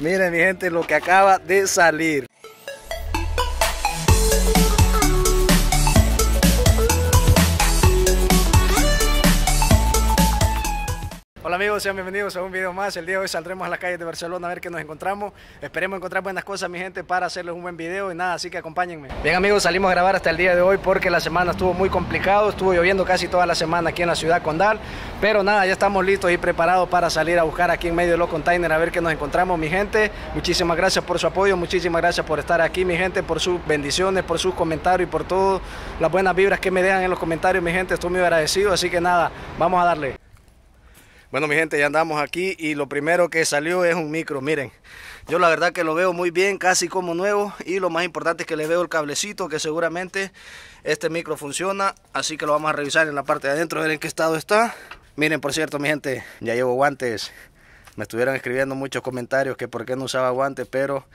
Miren mi gente lo que acaba de salir. Hola amigos, sean bienvenidos a un video más. El día de hoy saldremos a las calles de Barcelona a ver qué nos encontramos. Esperemos encontrar buenas cosas, mi gente, para hacerles un buen video y nada, así que acompáñenme. Bien amigos, salimos a grabar hasta el día de hoy porque la semana estuvo muy complicado, estuvo lloviendo casi toda la semana aquí en la ciudad condal, pero nada, ya estamos listos y preparados para salir a buscar aquí en medio de los containers a ver qué nos encontramos, mi gente. Muchísimas gracias por su apoyo, muchísimas gracias por estar aquí, mi gente, por sus bendiciones, por sus comentarios y por todas las buenas vibras que me dejan en los comentarios, mi gente. Estoy muy agradecido, así que nada, vamos a darle. Bueno, mi gente, ya andamos aquí y lo primero que salió es un micro, miren. Yo la verdad que lo veo muy bien, casi como nuevo y lo más importante es que le veo el cablecito que seguramente este micro funciona, así que lo vamos a revisar en la parte de adentro, ver en qué estado está. Miren, por cierto, mi gente, ya llevo guantes. Me estuvieron escribiendo muchos comentarios que por qué no usaba guantes, pero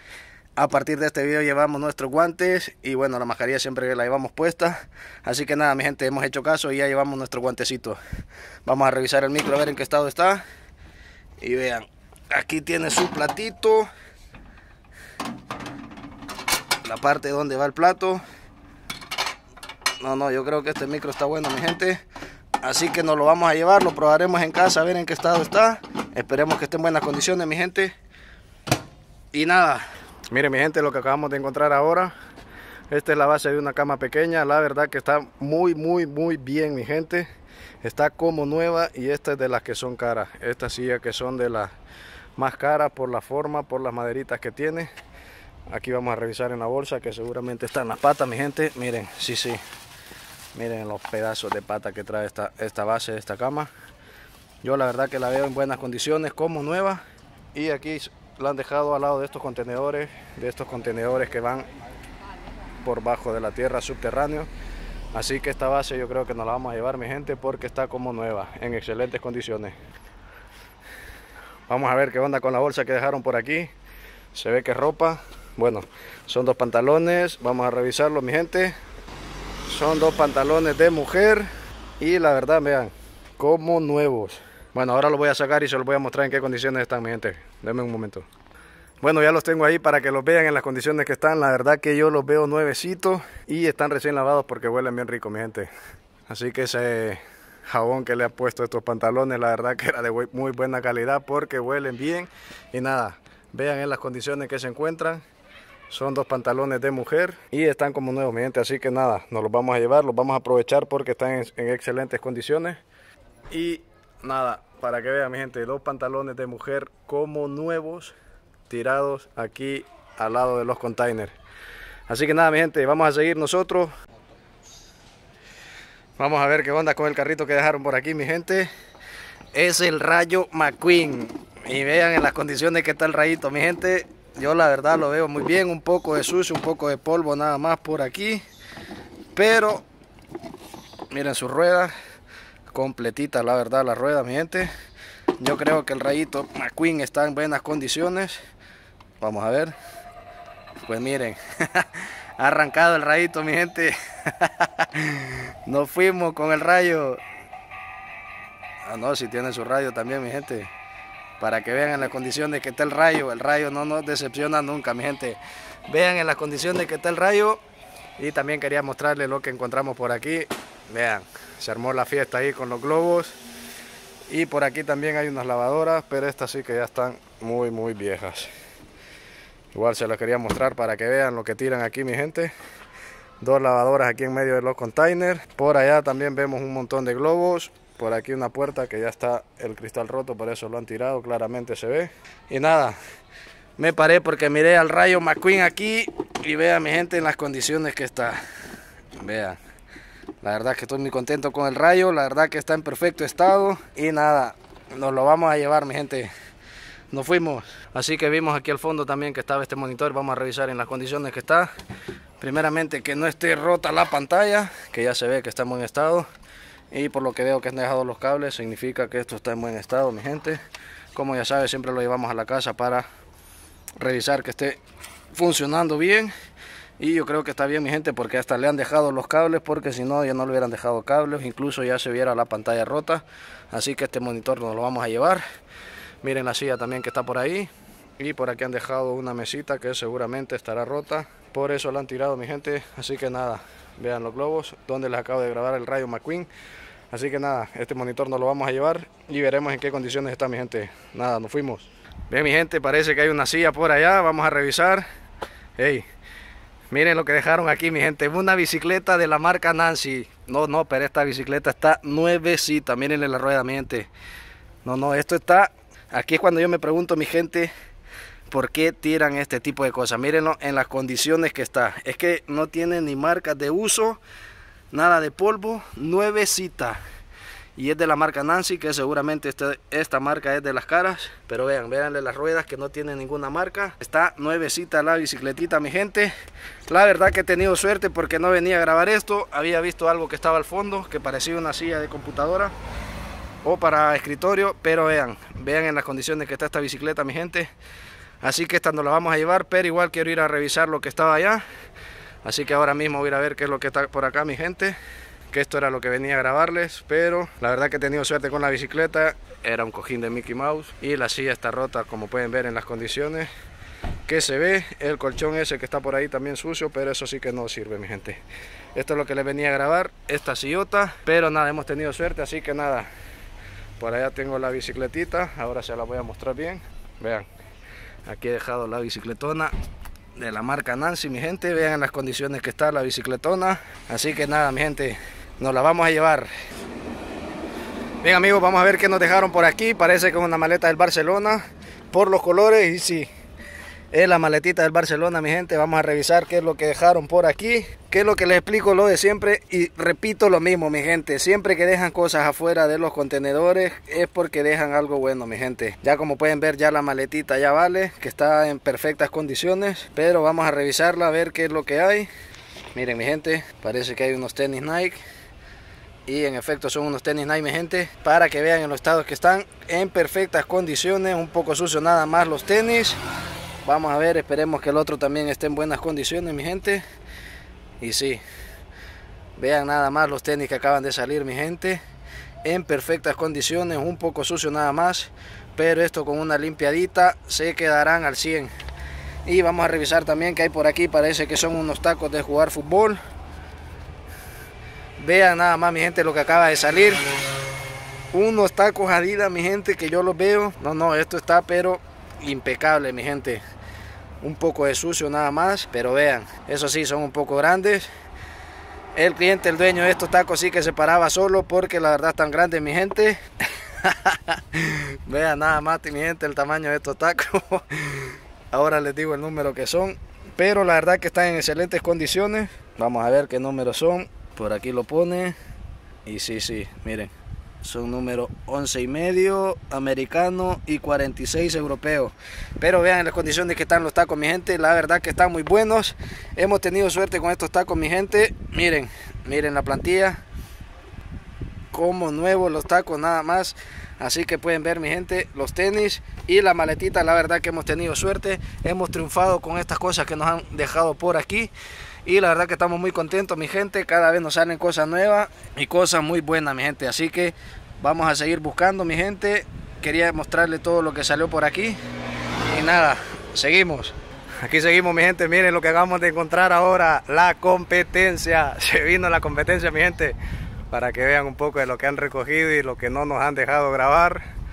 a partir de este video llevamos nuestros guantes y bueno, la mascarilla siempre la llevamos puesta. Así que nada, mi gente, hemos hecho caso y ya llevamos nuestro guantecito. Vamos a revisar el micro a ver en qué estado está. Y vean, aquí tiene su platito. La parte donde va el plato. No, no, yo creo que este micro está bueno, mi gente. Así que nos lo vamos a llevar, lo probaremos en casa a ver en qué estado está. Esperemos que esté en buenas condiciones, mi gente. Y nada, Miren mi gente lo que acabamos de encontrar ahora. Esta es la base de una cama pequeña. La verdad que está muy muy muy bien mi gente. Está como nueva y esta es de las que son caras. Estas sillas que son de las más caras por la forma, por las maderitas que tiene. Aquí vamos a revisar en la bolsa que seguramente está en las patas mi gente. Miren, sí, sí. Miren los pedazos de pata que trae esta, esta base de esta cama. Yo la verdad que la veo en buenas condiciones, como nueva. Y aquí lo han dejado al lado de estos contenedores, de estos contenedores que van por bajo de la tierra subterráneo. Así que esta base yo creo que nos la vamos a llevar mi gente porque está como nueva, en excelentes condiciones. Vamos a ver qué onda con la bolsa que dejaron por aquí. Se ve que ropa. Bueno, son dos pantalones. Vamos a revisarlo mi gente. Son dos pantalones de mujer. Y la verdad, vean, como nuevos. Bueno, ahora los voy a sacar y se los voy a mostrar en qué condiciones están, mi gente. Denme un momento. Bueno, ya los tengo ahí para que los vean en las condiciones que están. La verdad que yo los veo nuevecitos y están recién lavados porque huelen bien rico, mi gente. Así que ese jabón que le ha puesto estos pantalones, la verdad que era de muy buena calidad porque huelen bien. Y nada, vean en las condiciones que se encuentran. Son dos pantalones de mujer y están como nuevos, mi gente. Así que nada, nos los vamos a llevar, los vamos a aprovechar porque están en excelentes condiciones. Y nada, para que vean mi gente, dos pantalones de mujer como nuevos tirados aquí al lado de los containers. Así que nada mi gente, vamos a seguir nosotros. Vamos a ver qué onda con el carrito que dejaron por aquí mi gente. Es el Rayo McQueen. Y vean en las condiciones que está el rayito mi gente. Yo la verdad lo veo muy bien, un poco de sucio, un poco de polvo nada más por aquí. Pero miren sus ruedas completita la verdad la rueda mi gente. Yo creo que el rayito McQueen está en buenas condiciones. Vamos a ver. Pues miren ha arrancado el rayito mi gente. Nos fuimos con el rayo. Ah no si tiene su rayo también mi gente. Para que vean en las condiciones que está el rayo. El rayo no nos decepciona nunca mi gente. Vean en las condiciones que está el rayo y también quería mostrarles lo que encontramos por aquí. Vean se armó la fiesta ahí con los globos. Y por aquí también hay unas lavadoras pero estas sí que ya están muy muy viejas. Igual se las quería mostrar para que vean lo que tiran aquí mi gente. Dos lavadoras aquí en medio de los containers. Por allá también vemos un montón de globos. Por aquí una puerta que ya está el cristal roto por eso lo han tirado claramente se ve. Y nada me paré porque miré al rayo McQueen aquí y vean mi gente en las condiciones que está vean la verdad que estoy muy contento con el rayo, la verdad que está en perfecto estado y nada, nos lo vamos a llevar mi gente. Nos fuimos, así que vimos aquí al fondo también que estaba este monitor, vamos a revisar en las condiciones que está. Primeramente que no esté rota la pantalla, que ya se ve que está en buen estado. Y por lo que veo que han dejado los cables, significa que esto está en buen estado mi gente. Como ya sabe, siempre lo llevamos a la casa para revisar que esté funcionando bien y yo creo que está bien mi gente porque hasta le han dejado los cables porque si no ya no le hubieran dejado cables incluso ya se viera la pantalla rota así que este monitor nos lo vamos a llevar miren la silla también que está por ahí y por aquí han dejado una mesita que seguramente estará rota. Por eso la han tirado mi gente. Así que nada, vean los globos donde les acabo de grabar el rayo McQueen. Así que nada, este monitor nos lo vamos a llevar y veremos en qué condiciones está mi gente. Nada, nos fuimos. Bien mi gente, parece que hay una silla por allá. Vamos a revisar. Hey, miren lo que dejaron aquí mi gente. Una bicicleta de la marca Nancy. No, no, pero esta bicicleta está nuevecita. Mírenle la rueda mi gente. No, no, esto está... Aquí es cuando yo me pregunto mi gente por qué tiran este tipo de cosas. Mírenlo en las condiciones que está. Es que no tiene ni marcas de uso, nada de polvo, nuevecita. Y es de la marca Nancy, que seguramente este, esta marca es de las caras. Pero vean, veanle las ruedas que no tiene ninguna marca. Está nuevecita la bicicletita, mi gente. La verdad que he tenido suerte porque no venía a grabar esto. Había visto algo que estaba al fondo, que parecía una silla de computadora o para escritorio. Pero vean, vean en las condiciones que está esta bicicleta, mi gente. Así que esta no la vamos a llevar, pero igual quiero ir a revisar lo que estaba allá. Así que ahora mismo voy a a ver qué es lo que está por acá, mi gente. Que esto era lo que venía a grabarles, pero la verdad que he tenido suerte con la bicicleta. Era un cojín de Mickey Mouse y la silla está rota, como pueden ver en las condiciones que se ve. El colchón ese que está por ahí también sucio, pero eso sí que no sirve, mi gente. Esto es lo que les venía a grabar, esta sillota. Pero nada, hemos tenido suerte, así que nada. Por allá tengo la bicicletita, ahora se la voy a mostrar bien. Vean. Aquí he dejado la bicicletona de la marca Nancy, mi gente. Vean las condiciones que está la bicicletona. Así que nada, mi gente, nos la vamos a llevar. Bien amigos, vamos a ver qué nos dejaron por aquí. Parece que es una maleta del Barcelona por los colores y sí, es la maletita del Barcelona, mi gente. Vamos a revisar qué es lo que dejaron por aquí. Qué es lo que les explico lo de siempre. Y repito lo mismo, mi gente. Siempre que dejan cosas afuera de los contenedores es porque dejan algo bueno, mi gente. Ya como pueden ver, ya la maletita ya vale. Que está en perfectas condiciones. Pero vamos a revisarla, a ver qué es lo que hay. Miren, mi gente. Parece que hay unos tenis Nike. Y en efecto son unos tenis Nike, gente. Para que vean en los estados que están en perfectas condiciones. Un poco sucio nada más los tenis. Vamos a ver, esperemos que el otro también esté en buenas condiciones, mi gente. Y sí, vean nada más los tenis que acaban de salir, mi gente. En perfectas condiciones, un poco sucio nada más. Pero esto con una limpiadita se quedarán al 100. Y vamos a revisar también que hay por aquí, parece que son unos tacos de jugar fútbol. Vean nada más, mi gente, lo que acaba de salir. Unos tacos Adidas, mi gente, que yo los veo. No, no, esto está pero impecable, mi gente un poco de sucio nada más, pero vean, eso sí, son un poco grandes. El cliente, el dueño de estos tacos sí que se paraba solo porque la verdad están grandes, mi gente. vean nada más, mi gente, el tamaño de estos tacos. Ahora les digo el número que son, pero la verdad que están en excelentes condiciones. Vamos a ver qué números son. Por aquí lo pone. Y sí, sí, miren. Son número 11 y medio americano y 46 europeo. Pero vean las condiciones que están los tacos mi gente. La verdad que están muy buenos. Hemos tenido suerte con estos tacos mi gente. Miren miren la plantilla. Como nuevos los tacos nada más. Así que pueden ver mi gente los tenis y la maletita. La verdad que hemos tenido suerte. Hemos triunfado con estas cosas que nos han dejado por aquí y la verdad que estamos muy contentos mi gente. Cada vez nos salen cosas nuevas y cosas muy buenas mi gente. Así que vamos a seguir buscando mi gente. Quería mostrarle todo lo que salió por aquí. Y nada seguimos. Aquí seguimos mi gente. Miren lo que acabamos de encontrar ahora. La competencia. Se vino la competencia mi gente. Para que vean un poco de lo que han recogido y lo que no nos han dejado grabar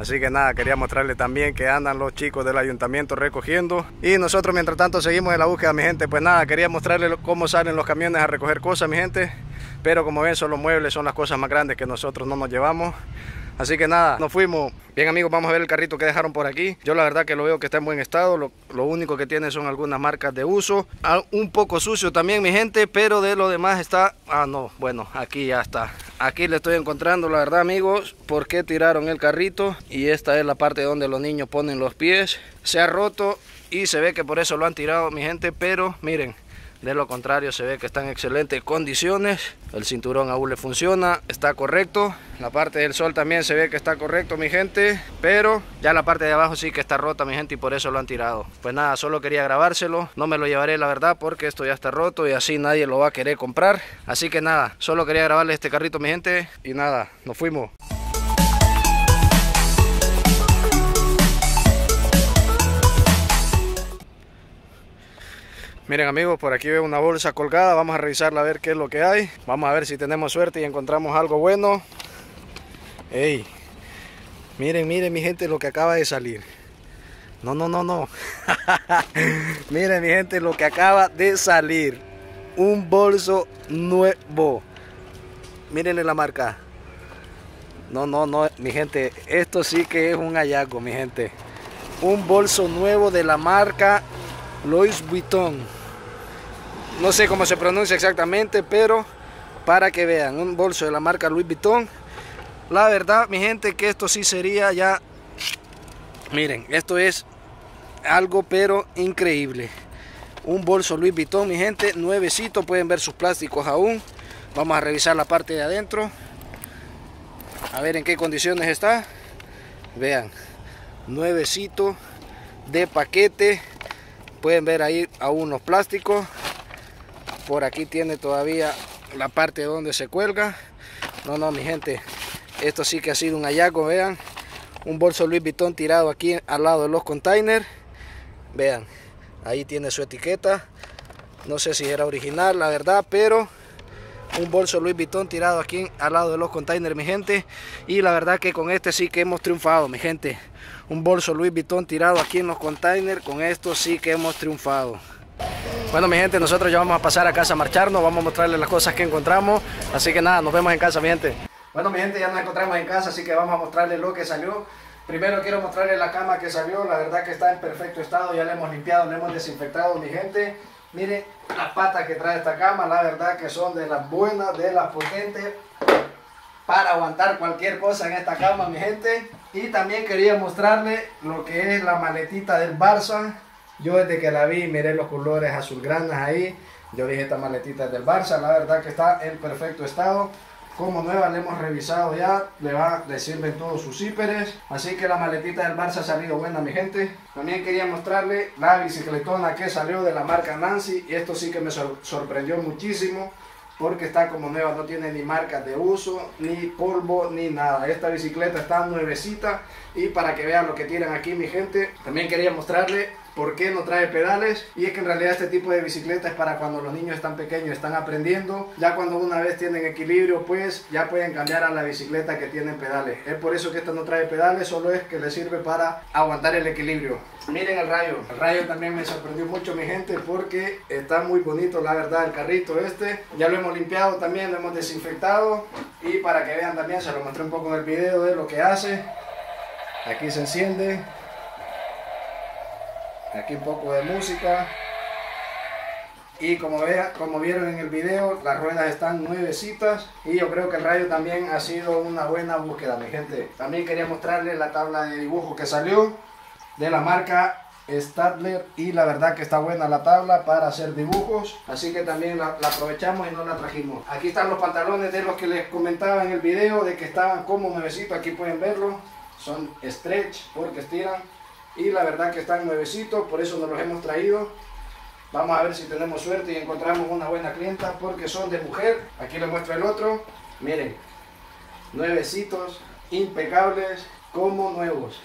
Así que nada, quería mostrarle también que andan los chicos del ayuntamiento recogiendo. Y nosotros mientras tanto seguimos en la búsqueda, mi gente. Pues nada, quería mostrarle cómo salen los camiones a recoger cosas, mi gente. Pero como ven, son los muebles, son las cosas más grandes que nosotros no nos llevamos. Así que nada, nos fuimos. Bien amigos, vamos a ver el carrito que dejaron por aquí. Yo la verdad que lo veo que está en buen estado. Lo, único que tiene son algunas marcas de uso. Ah, un poco sucio también mi gente, pero de lo demás está... Ah no, bueno, aquí ya está. Aquí le estoy encontrando la verdad amigos, por qué tiraron el carrito. Y esta es la parte donde los niños ponen los pies. Se ha roto y se ve que por eso lo han tirado mi gente, pero miren de lo contrario se ve que está en excelentes condiciones. El cinturón aún le funciona, está correcto. La parte del sol también se ve que está correcto mi gente. Pero ya la parte de abajo sí que está rota mi gente y por eso lo han tirado. Pues nada, solo quería grabárselo. No me lo llevaré la verdad porque esto ya está roto y así nadie lo va a querer comprar. Así que nada, solo quería grabarle este carrito mi gente. Y nada, nos fuimos. Miren amigos, por aquí veo una bolsa colgada, vamos a revisarla a ver qué es lo que hay. Vamos a ver si tenemos suerte y encontramos algo bueno. Ey, miren, miren mi gente lo que acaba de salir. No, no, no, no. miren mi gente lo que acaba de salir. Un bolso nuevo. Mírenle la marca. No, no, no, mi gente, esto sí que es un hallazgo, mi gente. Un bolso nuevo de la marca Louis Vuitton. No sé cómo se pronuncia exactamente, pero para que vean, un bolso de la marca Louis Vuitton. La verdad, mi gente, que esto sí sería ya... Miren, esto es algo pero increíble. Un bolso Louis Vuitton, mi gente, nuevecito, pueden ver sus plásticos aún. Vamos a revisar la parte de adentro a ver en qué condiciones está vean nuevecito de paquete pueden ver ahí aún los plásticos por aquí tiene todavía la parte donde se cuelga no no mi gente esto sí que ha sido un hallazgo vean un bolso Louis Vuitton tirado aquí al lado de los containers vean ahí tiene su etiqueta no sé si era original la verdad pero un bolso Louis Vuitton tirado aquí al lado de los containers, mi gente. Y la verdad que con este sí que hemos triunfado, mi gente. Un bolso Louis Vuitton tirado aquí en los containers, con esto sí que hemos triunfado. Bueno, mi gente, nosotros ya vamos a pasar a casa a marcharnos, vamos a mostrarles las cosas que encontramos. Así que nada, nos vemos en casa, mi gente. Bueno, mi gente, ya nos encontramos en casa, así que vamos a mostrarles lo que salió. Primero quiero mostrarles la cama que salió, la verdad que está en perfecto estado, ya la hemos limpiado, la hemos desinfectado, mi gente. Miren las patas que trae esta cama, la verdad que son de las buenas, de las potentes para aguantar cualquier cosa en esta cama, mi gente. Y también quería mostrarle lo que es la maletita del Barça. Yo desde que la vi miré los colores azulgranas ahí. Yo dije esta maletita es del Barça, la verdad que está en perfecto estado como nueva, le hemos revisado ya, le, va, le sirven todos sus zíperes, así que la maletita del Barça ha salido buena mi gente. También quería mostrarle la bicicletona que salió de la marca Nancy y esto sí que me sorprendió muchísimo porque está como nueva, no tiene ni marcas de uso, ni polvo, ni nada. Esta bicicleta está nuevecita y para que vean lo que tienen aquí mi gente, también quería mostrarle ¿Por qué no trae pedales? Y es que en realidad este tipo de bicicleta es para cuando los niños están pequeños, están aprendiendo. Ya cuando una vez tienen equilibrio, pues ya pueden cambiar a la bicicleta que tienen pedales. Es por eso que esta no trae pedales, solo es que le sirve para aguantar el equilibrio. Miren el rayo. El rayo también me sorprendió mucho mi gente porque está muy bonito la verdad el carrito este. Ya lo hemos limpiado también, lo hemos desinfectado. Y para que vean también, se lo mostré un poco en el video de lo que hace. Aquí se enciende aquí un poco de música. Y como, vea, como vieron en el video las ruedas están nuevecitas y yo creo que el rayo también ha sido una buena búsqueda mi gente. También quería mostrarles la tabla de dibujo que salió de la marca Stadler y la verdad que está buena la tabla para hacer dibujos así que también la, la, aprovechamos y no la trajimos. Aquí están los pantalones de los que les comentaba en el video de que estaban como nuevecitos aquí pueden verlo. Son stretch porque estiran y la verdad que están nuevecitos, por eso nos los hemos traído. Vamos a ver si tenemos suerte y encontramos una buena clienta porque son de mujer. Aquí les muestro el otro. Miren, nuevecitos, impecables, como nuevos.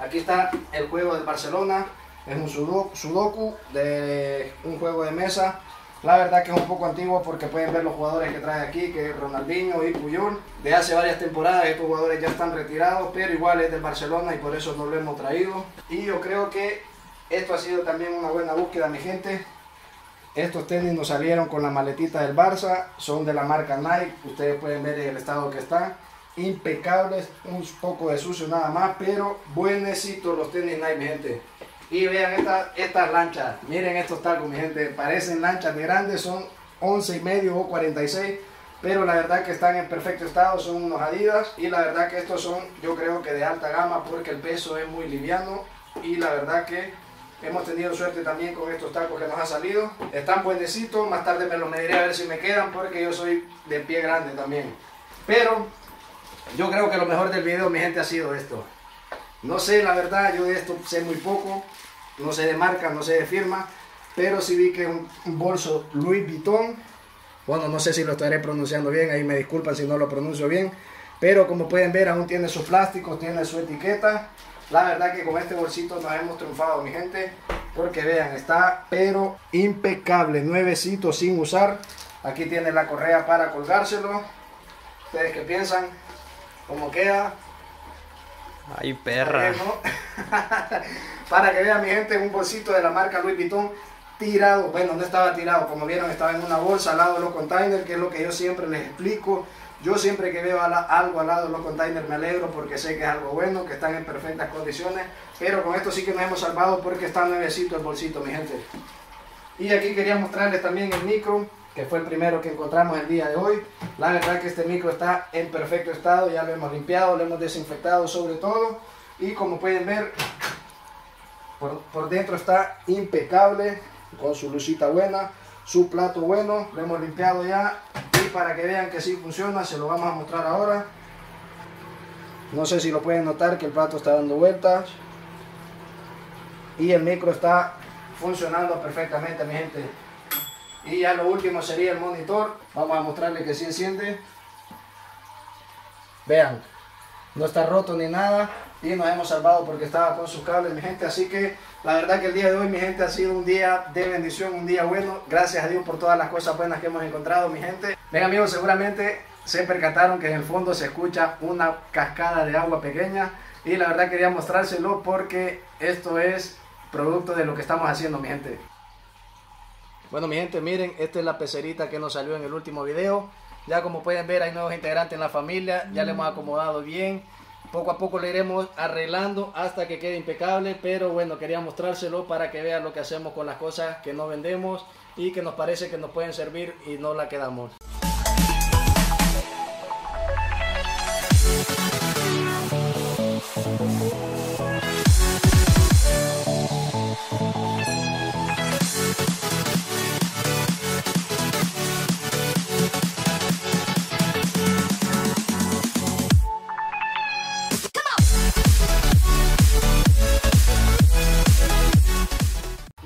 Aquí está el juego de Barcelona. Es un sudoku de un juego de mesa la verdad que es un poco antiguo porque pueden ver los jugadores que trae aquí, que es Ronaldinho y Puyol. De hace varias temporadas estos jugadores ya están retirados, pero igual es del Barcelona y por eso no lo hemos traído. Y yo creo que esto ha sido también una buena búsqueda, mi gente. Estos tenis nos salieron con la maletita del Barça, son de la marca Nike, ustedes pueden ver el estado que están. Impecables, un poco de sucio nada más, pero buenecitos los tenis Nike, mi gente. Y vean estas lanchas, miren estos tacos, mi gente, parecen lanchas de grandes, son 11 y medio o 46, pero la verdad que están en perfecto estado, son unos Adidas y la verdad que estos son, yo creo que de alta gama porque el peso es muy liviano y la verdad que hemos tenido suerte también con estos tacos que nos ha salido. Están buenecitos, más tarde me los mediré a ver si me quedan porque yo soy de pie grande también. Pero yo creo que lo mejor del video, mi gente, ha sido esto. No sé, la verdad, yo de esto sé muy poco, no sé de marca, no sé de firma, pero sí vi que es un, bolso Louis Vuitton. Bueno, no sé si lo estaré pronunciando bien, ahí me disculpan si no lo pronuncio bien, pero como pueden ver aún tiene su plástico, tiene su etiqueta. La verdad que con este bolsito nos hemos triunfado, mi gente, porque vean, está pero impecable, nuevecito sin usar. Aquí tiene la correa para colgárselo. ¿Ustedes qué piensan? ¿Cómo queda? Ay, perra. para que vean mi gente, un bolsito de la marca Louis Vuitton tirado, bueno, no estaba tirado, como vieron estaba en una bolsa al lado de los containers, que es lo que yo siempre les explico. Yo siempre que veo algo al lado de los containers me alegro porque sé que es algo bueno, que están en perfectas condiciones, pero con esto sí que nos hemos salvado porque está nuevecito el bolsito, mi gente. Y aquí quería mostrarles también el micro, que fue el primero que encontramos el día de hoy. La verdad que este micro está en perfecto estado, ya lo hemos limpiado, lo hemos desinfectado sobre todo. Y como pueden ver, por, por dentro está impecable, con su lucita buena, su plato bueno, lo hemos limpiado ya y para que vean que sí funciona se lo vamos a mostrar ahora. No sé si lo pueden notar que el plato está dando vueltas y el micro está funcionando perfectamente mi gente. Y ya lo último sería el monitor, vamos a mostrarle que sí enciende. Vean, no está roto ni nada y nos hemos salvado porque estaba con sus cables mi gente, así que la verdad que el día de hoy, mi gente, ha sido un día de bendición, un día bueno. Gracias a Dios por todas las cosas buenas que hemos encontrado, mi gente. Ven amigos, seguramente se percataron que en el fondo se escucha una cascada de agua pequeña. Y la verdad quería mostrárselo porque esto es producto de lo que estamos haciendo, mi gente. Bueno, mi gente, miren, esta es la pecerita que nos salió en el último video. Ya como pueden ver, hay nuevos integrantes en la familia. Ya le hemos acomodado bien. Poco a poco lo iremos arreglando hasta que quede impecable, pero bueno, quería mostrárselo para que vean lo que hacemos con las cosas que no vendemos y que nos parece que nos pueden servir y no la quedamos.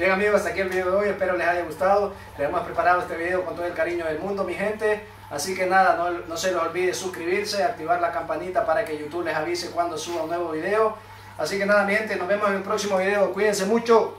Bien amigos, hasta aquí el video de hoy, espero les haya gustado. Les hemos preparado este video con todo el cariño del mundo, mi gente. Así que nada, no, no se les olvide suscribirse, activar la campanita para que YouTube les avise cuando suba un nuevo video. Así que nada, mi gente, nos vemos en el próximo video. Cuídense mucho.